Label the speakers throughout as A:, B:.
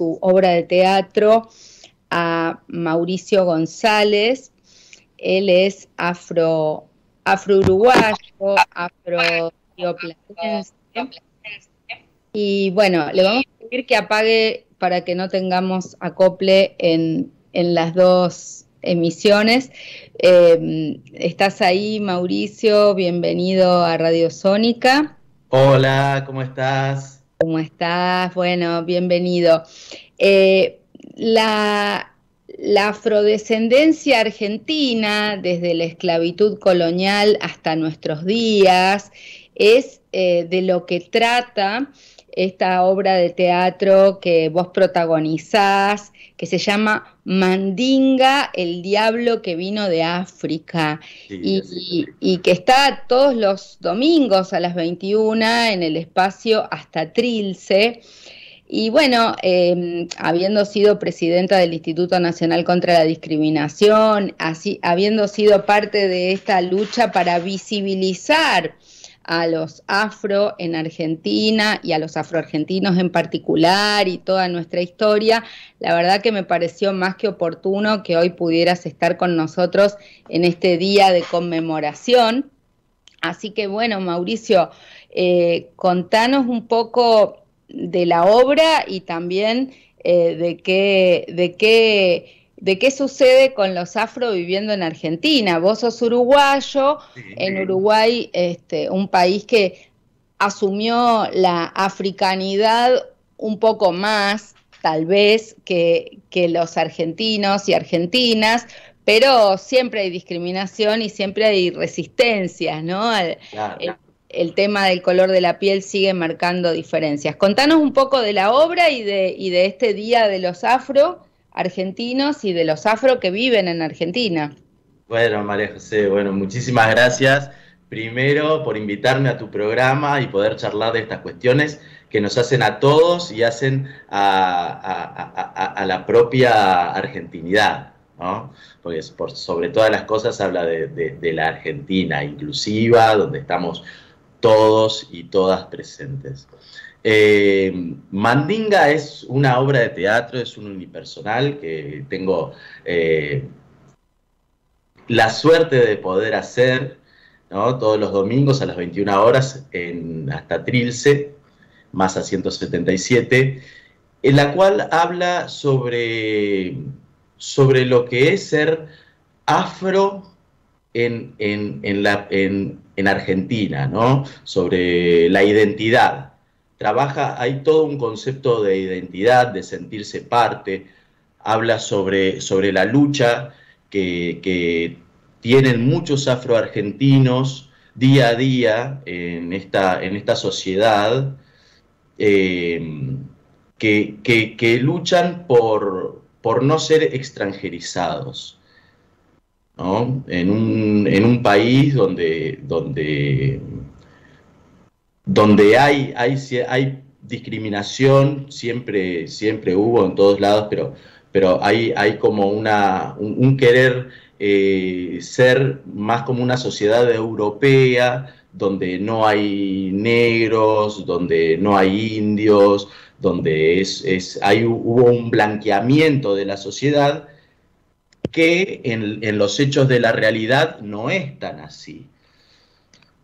A: su obra de teatro a Mauricio González. Él es afro, afro-uruguayo, afro Y bueno, le vamos a pedir que apague para que no tengamos acople en, en las dos emisiones. Em, ¿Estás ahí, Mauricio? Bienvenido a Radio Sónica.
B: Hola, ¿cómo estás?
A: ¿Cómo estás? Bueno, bienvenido. Eh, la, afrodescendencia argentina, desde la esclavitud colonial hasta nuestros días, es eh, de lo que trata esta obra de teatro que vos protagonizás, que se llama Mandinga, el diablo que vino de África, y, que está todos los domingos a las 21 en el espacio hasta Trilce. Y bueno, em, habiendo sido presidenta del Instituto Nacional contra la Discriminación, así, habiendo sido parte de esta lucha para visibilizar a los afro en Argentina y a los afroargentinos en particular y toda nuestra historia, la verdad que me pareció más que oportuno que hoy pudieras estar con nosotros en este día de conmemoración. Así que bueno, Mauricio, eh, contanos un poco de la obra y también eh, de qué, de qué de qué sucede con los afro viviendo en Argentina. Vos sos uruguayo, en Uruguay, este, un país que asumió la africanidad un poco más, tal vez, que, los argentinos y argentinas, pero siempre hay discriminación y siempre hay resistencias, ¿no? El, el, tema del color de la piel sigue marcando diferencias. Contanos un poco de la obra y de, y de este Día de los Afro argentinos y de los afro que viven en Argentina.
B: Bueno, María José, bueno, muchísimas gracias. Primero por invitarme a tu programa y poder charlar de estas cuestiones que nos hacen a todos y hacen a, la propia argentinidad, ¿no? Porque por sobre todas las cosas habla de, de la Argentina inclusiva, donde estamos todos y todas presentes. Eh, Mandinga es una obra de teatro, es un unipersonal que tengo eh, la suerte de poder hacer todos los domingos a las 21 horas en hasta Trilce, más a 177, en la cual habla sobre, sobre lo que es ser afro en, la, en Argentina, ¿no? sobre la identidad trabaja, hay todo un concepto de identidad, de sentirse parte, habla sobre, sobre la lucha que, tienen muchos afroargentinos día a día en esta, en esta sociedad, eh, que, luchan por, por no ser extranjerizados. En, un, en, un, país donde, donde donde hay, hay, hay discriminación, siempre, siempre hubo en todos lados, pero, pero hay, hay como una, un, querer eh, ser más como una sociedad europea, donde no hay negros, donde no hay indios, donde es, es, hay, hubo un blanqueamiento de la sociedad que en, en los hechos de la realidad no es tan así.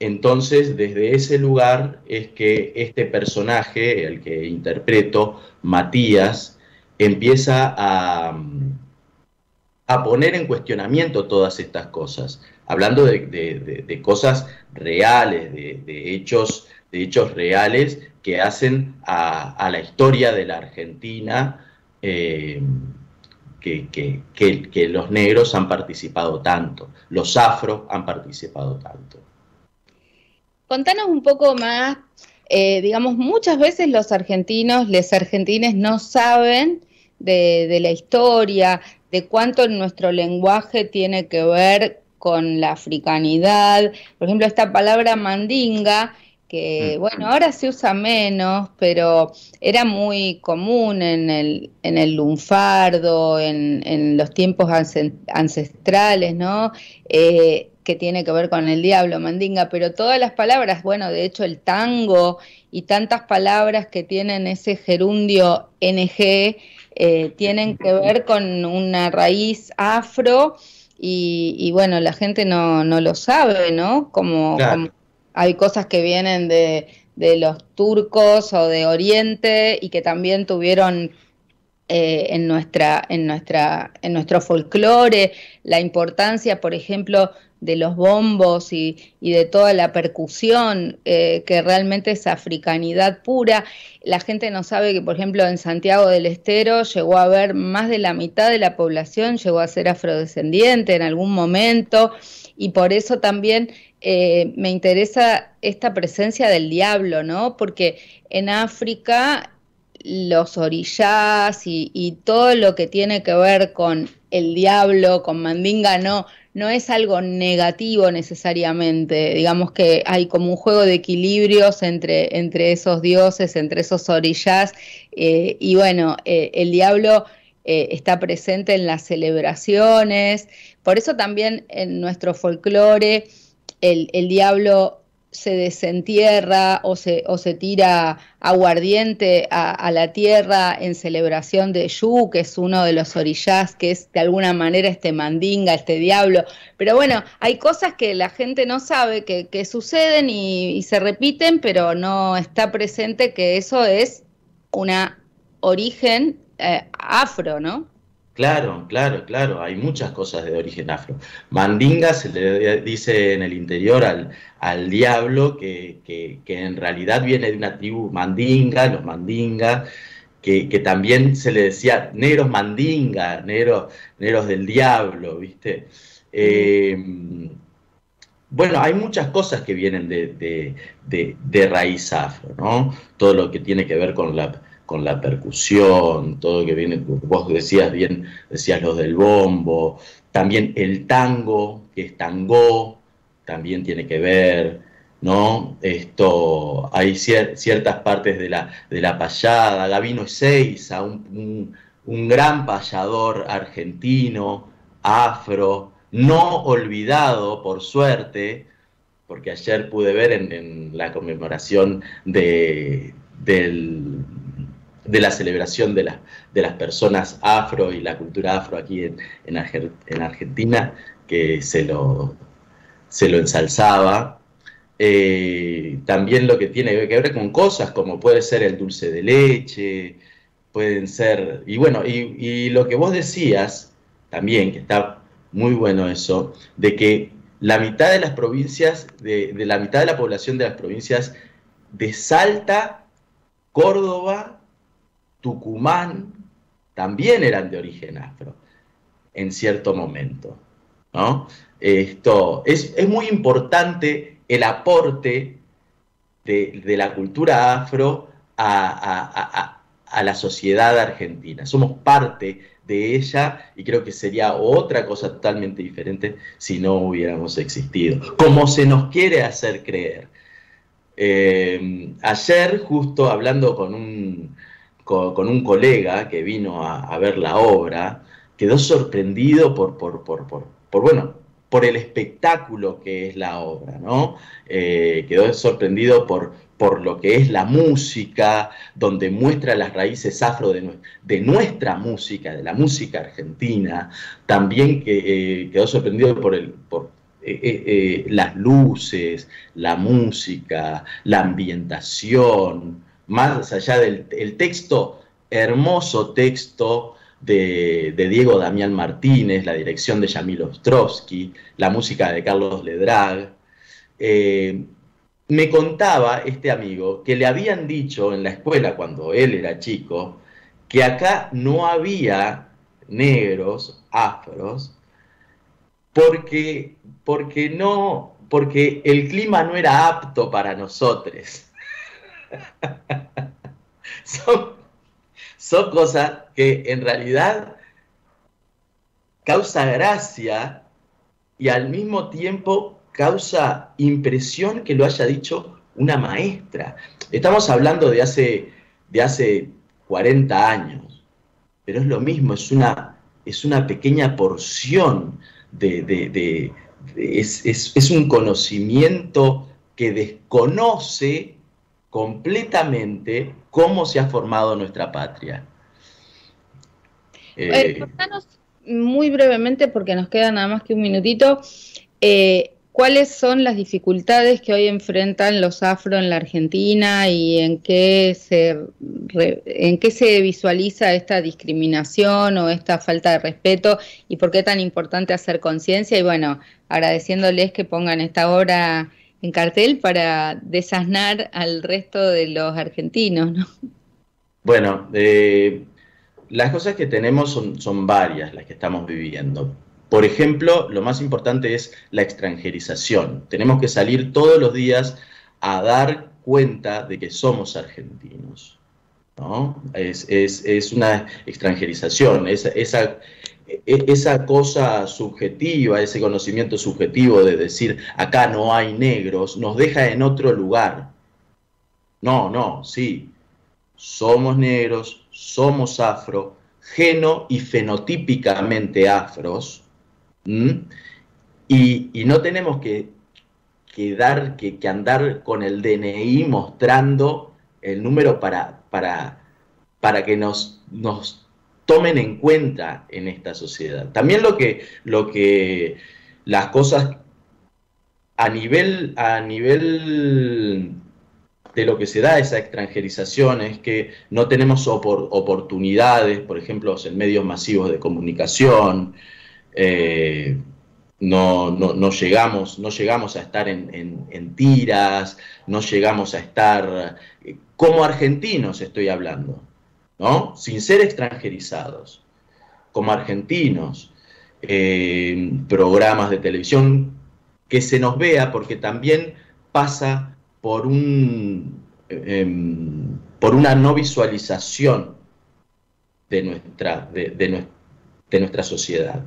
B: Entonces, desde ese lugar es que este personaje, el que interpreto, Matías, empieza a, poner en cuestionamiento todas estas cosas, hablando de, cosas reales, de, hechos, de hechos reales que hacen a, la historia de la Argentina eh, que, que los negros han participado tanto, los afro han participado tanto.
A: Contanos un poco más, eh, digamos, muchas veces los argentinos, les argentines no saben de, la historia, de cuánto nuestro lenguaje tiene que ver con la africanidad. Por ejemplo, esta palabra mandinga, que mm. bueno, ahora se usa menos, pero era muy común en el, en el lunfardo, en, en los tiempos ancestrales, ¿no? Eh, que tiene que ver con el diablo, mandinga, pero todas las palabras, bueno, de hecho el tango y tantas palabras que tienen ese gerundio NG, eh, tienen que ver con una raíz afro y, bueno, la gente no, no, lo sabe, ¿no? Como, hay cosas que vienen de, de los turcos o de Oriente y que también tuvieron eh, en, nuestra, en, nuestra, en nuestro folclore, la importancia, por ejemplo, de los bombos y, de toda la percusión, eh, que realmente es africanidad pura. La gente no sabe que, por ejemplo, en Santiago del Estero llegó a haber más de la mitad de la población, llegó a ser afrodescendiente en algún momento, y por eso también eh, me interesa esta presencia del diablo, ¿no? Porque en África los orillas y, todo lo que tiene que ver con el diablo, con Mandinga, no, no es algo negativo necesariamente. Digamos que hay como un juego de equilibrios entre, entre esos dioses, entre esos orillas. Eh, y bueno, eh, el diablo está presente en las celebraciones. Por eso también en nuestro folclore el, diablo se desentierra o se, o se tira aguardiente a, la tierra en celebración de Yu, que es uno de los orillas, que es de alguna manera este mandinga, este diablo. Pero bueno, hay cosas que la gente no sabe que, suceden y, se repiten, pero no está presente que eso es una origen eh, afro, ¿no?
B: Claro, claro, claro, hay muchas cosas de origen afro. Mandinga se le dice en el interior al, al diablo que, en realidad viene de una tribu mandinga, los mandinga, que, también se le decía negros mandinga, negros, negros del diablo, ¿viste? Eh, bueno, hay muchas cosas que vienen de, de raíz afro, ¿no? Todo lo que tiene que ver con la con la percusión, todo lo que viene, vos decías bien, decías los del bombo, también el tango, que es tango, también tiene que ver, ¿no? Esto, hay ciertas partes de la, de la payada, Gavino Ezeiza, un, un, gran payador argentino, afro, no olvidado, por suerte, porque ayer pude ver en, la conmemoración de, del de la celebración de, de, las personas afro y la cultura afro aquí en, en, Argentina, que se lo, se lo ensalzaba. Eh, también lo que tiene que ver con cosas como puede ser el dulce de leche, pueden ser, y bueno, y, lo que vos decías también, que está muy bueno eso, de que la mitad de las provincias, de, de la mitad de la población de las provincias de Salta, Córdoba Tucumán también eran de origen afro en cierto momento. ¿no? Esto, es, muy importante el aporte de, la cultura afro a, la sociedad argentina. Somos parte de ella y creo que sería otra cosa totalmente diferente si no hubiéramos existido, como se nos quiere hacer creer. Eh, ayer, justo hablando con un, con, un colega que vino a, ver la obra, quedó sorprendido por, por, por, por, bueno, por el espectáculo que es la obra, ¿no? Eh, quedó sorprendido por, por lo que es la música, donde muestra las raíces afro de, nuestra música, de la música argentina. También eh, quedó sorprendido por, el, por eh, las luces, la música, la ambientación, más allá del texto, hermoso texto de, Diego Damián Martínez, la dirección de Yamil Ostrovsky, la música de Carlos Ledrag. Eh, me contaba este amigo que le habían dicho en la escuela cuando él era chico que acá no había negros, afros, porque, porque, no, porque el clima no era apto para nosotros. son, son cosas que en realidad causa gracia y al mismo tiempo causa impresión que lo haya dicho una maestra. Estamos hablando de hace, de hace 40 años, pero es lo mismo, es una, es una pequeña porción de, es, un conocimiento que desconoce completamente cómo se ha formado nuestra patria.
A: Eh, muy brevemente, porque nos queda nada más que un minutito, eh, ¿cuáles son las dificultades que hoy enfrentan los afro en la Argentina y en qué se, en qué se visualiza esta discriminación o esta falta de respeto y por qué es tan importante hacer conciencia? Y bueno, agradeciéndoles que pongan esta obra en cartel para desasnar al resto de los argentinos, ¿no?
B: Bueno, eh, las cosas que tenemos son, son varias las que estamos viviendo. Por ejemplo, lo más importante es la extranjerización. Tenemos que salir todos los días a dar cuenta de que somos argentinos. ¿no? Es, una extranjerización, esa, esa, cosa subjetiva, ese conocimiento subjetivo de decir acá no hay negros, nos deja en otro lugar. No, no, sí, somos negros, somos afro, geno y fenotípicamente afros, y, no tenemos que, dar, que, andar con el DNI mostrando el número para, para, para que nos, nos tomen en cuenta en esta sociedad. También lo que, lo que las cosas a nivel, a nivel de lo que se da esa extranjerización es que no tenemos oportunidades, por ejemplo, en medios masivos de comunicación, eh, no, llegamos, no llegamos a estar en, tiras, no llegamos a estar eh, como argentinos estoy hablando, ¿no? Sin ser extranjerizados, como argentinos, programas de televisión, que se nos vea porque también pasa por un em, por una no visualización de nuestra, de nuestra sociedad.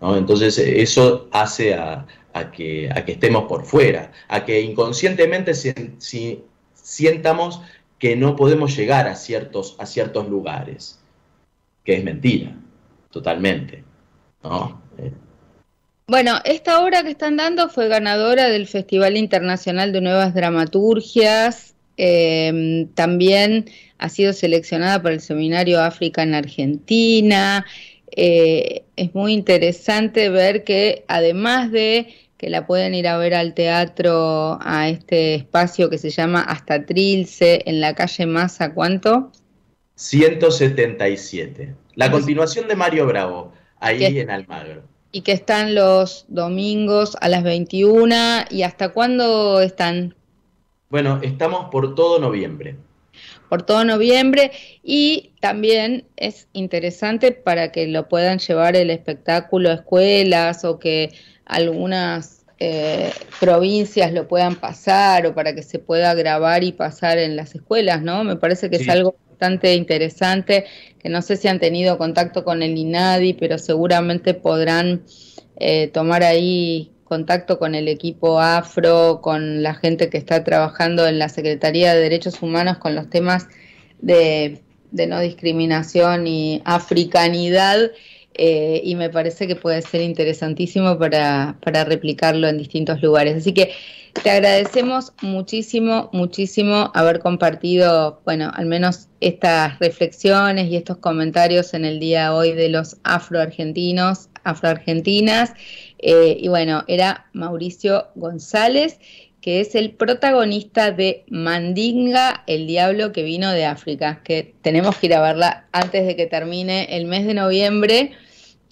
B: Entonces eso hace a, que, a, que, estemos por fuera, a que inconscientemente si, sientamos que no podemos llegar a ciertos, a ciertos lugares, que es mentira, totalmente. Eh.
A: Bueno, esta obra que están dando fue ganadora del Festival Internacional de Nuevas Dramaturgias. Em, también ha sido seleccionada para el Seminario África en Argentina. Eh, es muy interesante ver que además de que la pueden ir a ver al teatro, a este espacio que se llama Hasta Trilce, en la calle Massa, ¿cuánto?
B: 177. La continuación de Mario Bravo, ahí en Almagro.
A: Y que están los domingos a las 21. ¿Y hasta cuándo están?
B: Bueno, estamos por todo noviembre
A: por todo noviembre y también es interesante para que lo puedan llevar el espectáculo a escuelas o que algunas eh, provincias lo puedan pasar o para que se pueda grabar y pasar en las escuelas, ¿no? Me parece que es algo bastante interesante, que no sé si han tenido contacto con el INADI, pero seguramente podrán eh, tomar ahí contacto con el equipo afro, con la gente que está trabajando en la Secretaría de Derechos Humanos con los temas de, no discriminación y africanidad. Eh, y me parece que puede ser interesantísimo para, para replicarlo en distintos lugares. Así que te agradecemos muchísimo, muchísimo haber compartido, bueno, al menos estas reflexiones y estos comentarios en el día hoy de los afroargentinos, afroargentinas. Eh, y bueno, era Mauricio González, que es el protagonista de Mandinga, el diablo que vino de África, que tenemos que ir a verla antes de que termine el mes de noviembre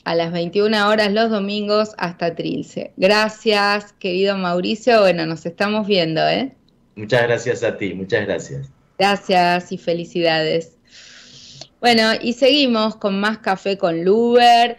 A: a las 21 horas los domingos hasta Trilce. Gracias, querido Mauricio. Bueno, nos estamos viendo, ¿eh?
B: Muchas gracias a ti, muchas gracias.
A: Gracias y felicidades. Bueno, y seguimos con más café con Luber.